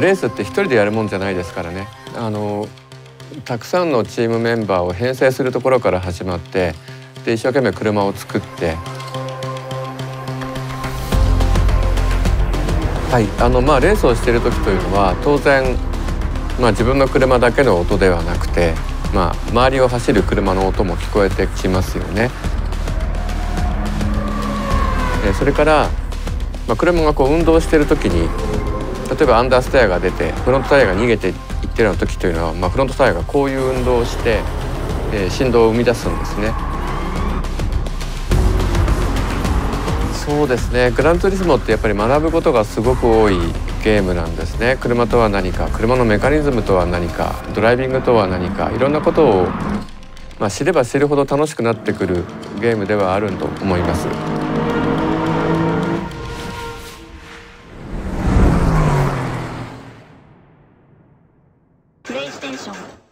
レースって一人でやるもんじゃないですからね。あのたくさんのチームメンバーを編成するところから始まってで一生懸命車を作って。はいあのまあレースをしている時というのは当然、まあ、自分の車だけの音ではなくて、まあ、周りを走る車の音も聞こえてきますよね。えそれから、まあ、車がこう運動してる時に例えばアンダースタイヤが出てフロントタイヤが逃げていってるような時というのは、まあ、フロントタイヤがこういう運動をして、えー、振動を生み出すんですね。そうですね。グランツーリスモってやっぱり学ぶことがすごく多いゲームなんですね。車とは何か車のメカニズムとは何かドライビングとは何かいろんなことを、まあ、知れば知るほど楽しくなってくるゲームではあると思います。プレイステーション。